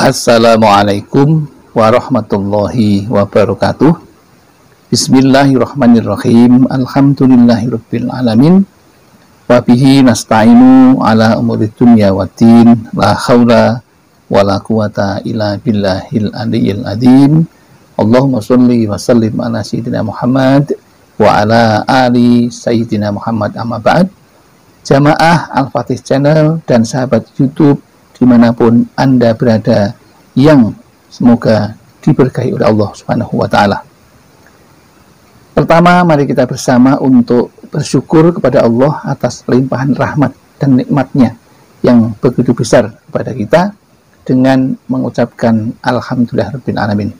Assalamualaikum warahmatullahi wabarakatuh. Bismillahirrahmanirrahim. Alhamdulillahirabbil alamin. Wa bihi nasta'inu ala umuri dunya waddin. La haula wala quwata illa billahil aliyyil azim. Allahumma shalli wa sallim ala sayyidina Muhammad wa ala ali sayyidina Muhammad amma ba'd. Jamaah Al-Fatih Channel dan sahabat YouTube di mana pun Anda berada yang semoga diberkahi oleh Allah Subhanahu wa taala. Pertama, mari kita bersama untuk bersyukur kepada Allah atas limpahan rahmat dan nikmatnya yang begitu besar kepada kita dengan mengucapkan Alhamdulillah Rabbil Alamin.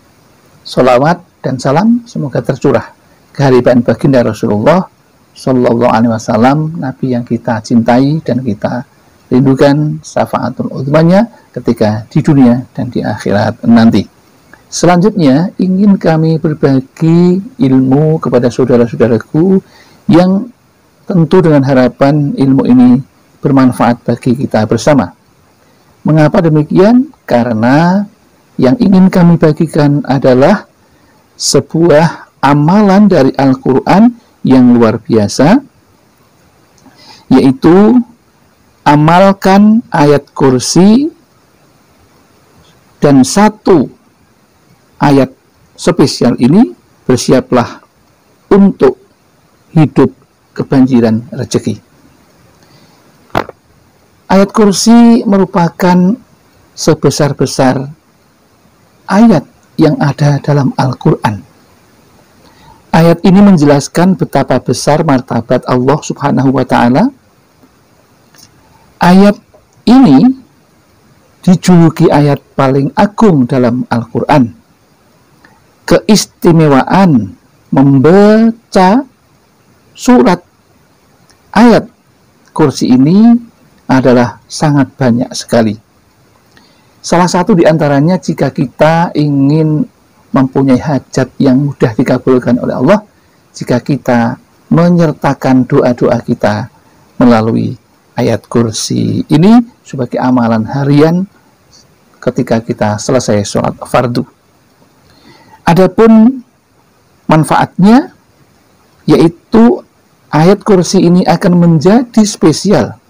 Salawat dan salam semoga tercurah kehadiran baginda Rasulullah Sallallahu Alaihi Wasallam, Nabi yang kita cintai dan kita rindukan syafaatul uzmanya ketika di dunia dan di akhirat nanti. Selanjutnya, ingin kami berbagi ilmu kepada saudara-saudaraku yang tentu dengan harapan ilmu ini bermanfaat bagi kita bersama. Mengapa demikian? Karena yang ingin kami bagikan adalah sebuah amalan dari Al-Quran yang luar biasa, yaitu amalkan ayat kursi dan satu ayat spesial ini bersiaplah untuk hidup kebanjiran rezeki. Ayat kursi merupakan sebesar-besar ayat yang ada dalam Al-Quran. Ayat ini menjelaskan betapa besar martabat Allah Subhanahu wa Ta'ala. Ayat ini dijuluki ayat paling agung dalam Al-Quran keistimewaan membaca surat ayat kursi ini adalah sangat banyak sekali. Salah satu di antaranya jika kita ingin mempunyai hajat yang mudah dikabulkan oleh Allah, jika kita menyertakan doa-doa kita melalui ayat kursi ini sebagai amalan harian ketika kita selesai sholat fardu. Adapun manfaatnya yaitu ayat kursi ini akan menjadi spesial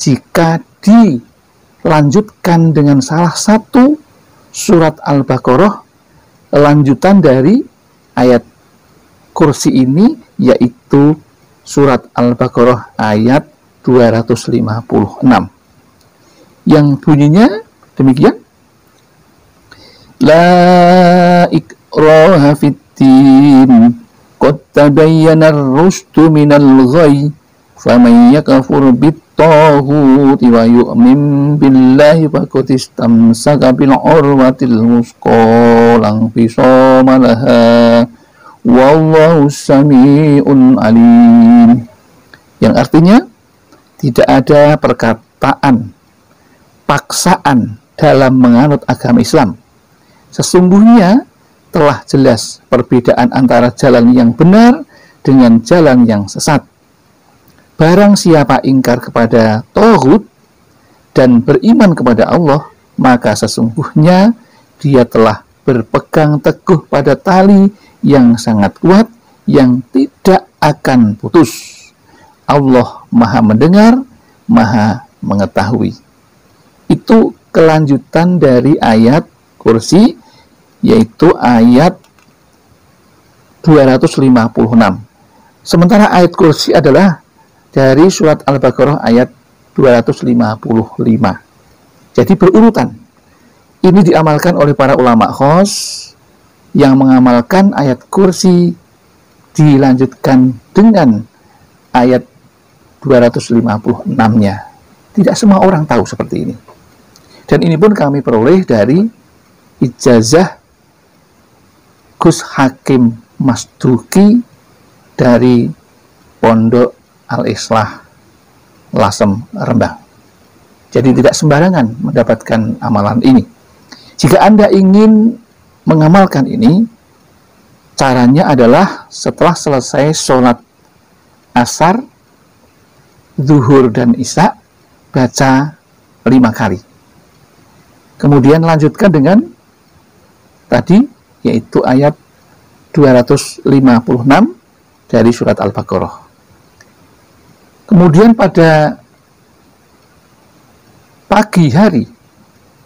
jika dilanjutkan dengan salah satu surat Al-Baqarah lanjutan dari ayat kursi ini yaitu surat Al-Baqarah ayat 256 yang bunyinya demikian. La ik ikraha fid din. Qad tabayyana ar-rusydu minal ghayy. Faman yakfur bit taghut wa yu'min billahi faqad istamsaka bil urwatil wusqa lang fisama wallahu samiun alim. Yang artinya tidak ada perkataan paksaan dalam menganut agama Islam sesungguhnya telah jelas perbedaan antara jalan yang benar dengan jalan yang sesat. Barang siapa ingkar kepada Tohut dan beriman kepada Allah, maka sesungguhnya dia telah berpegang teguh pada tali yang sangat kuat yang tidak akan putus. Allah Maha Mendengar, Maha Mengetahui. Itu kelanjutan dari ayat kursi yaitu ayat 256. Sementara ayat kursi adalah dari surat Al-Baqarah ayat 255. Jadi berurutan. Ini diamalkan oleh para ulama khos yang mengamalkan ayat kursi dilanjutkan dengan ayat 256-nya. Tidak semua orang tahu seperti ini. Dan ini pun kami peroleh dari ijazah Gus Hakim Masduki dari Pondok Al-Islah Lasem Rembang. Jadi tidak sembarangan mendapatkan amalan ini. Jika Anda ingin mengamalkan ini, caranya adalah setelah selesai sholat asar, zuhur dan isya, baca lima kali. Kemudian lanjutkan dengan tadi yaitu ayat 256 dari surat Al-Baqarah. Kemudian pada pagi hari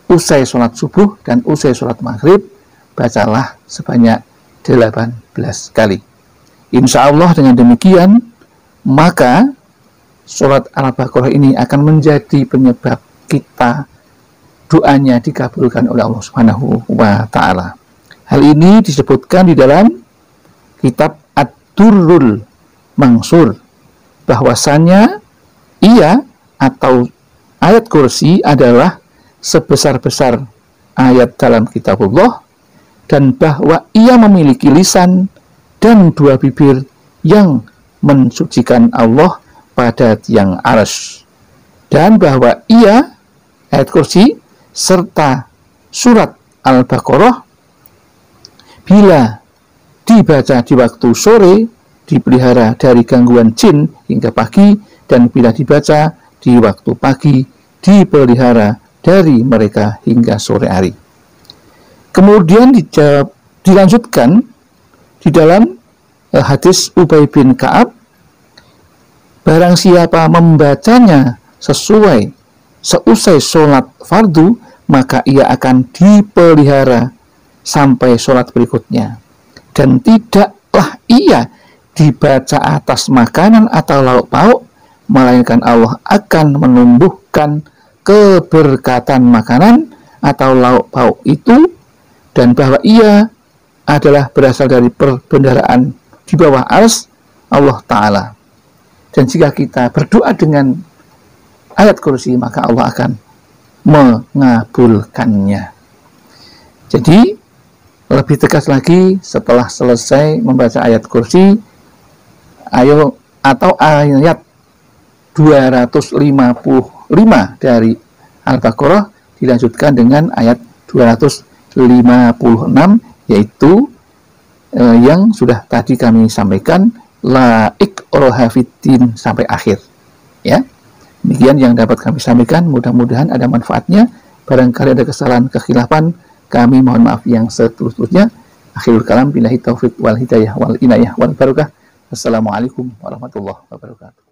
usai sholat subuh dan usai sholat maghrib bacalah sebanyak 18 kali. Insya Allah dengan demikian maka surat Al-Baqarah ini akan menjadi penyebab kita doanya dikabulkan oleh Allah Subhanahu wa taala. Hal ini disebutkan di dalam kitab Ad-Durrul Mangsur bahwasanya ia atau ayat kursi adalah sebesar-besar ayat dalam kitabullah dan bahwa ia memiliki lisan dan dua bibir yang mensucikan Allah pada tiang aras dan bahwa ia ayat kursi serta surat Al-Baqarah bila dibaca di waktu sore dipelihara dari gangguan jin hingga pagi dan bila dibaca di waktu pagi dipelihara dari mereka hingga sore hari. Kemudian dijawab, dilanjutkan di dalam eh, hadis Ubay bin Ka'ab barang siapa membacanya sesuai seusai sholat fardu maka ia akan dipelihara sampai sholat berikutnya. Dan tidaklah ia dibaca atas makanan atau lauk pauk, melainkan Allah akan menumbuhkan keberkatan makanan atau lauk pauk itu dan bahwa ia adalah berasal dari perbendaraan di bawah ars Allah Ta'ala. Dan jika kita berdoa dengan ayat kursi, maka Allah akan mengabulkannya. Jadi, lebih tegas lagi setelah selesai membaca ayat kursi ayo atau ayat 255 dari Al-Baqarah dilanjutkan dengan ayat 256 yaitu eh, yang sudah tadi kami sampaikan la ikraha sampai akhir ya demikian yang dapat kami sampaikan mudah-mudahan ada manfaatnya barangkali ada kesalahan kekhilafan kami mohon maaf yang seterusnya. Akhirul kalam billahi taufik wal hidayah wal inayah wal barakah. Assalamualaikum warahmatullahi wabarakatuh.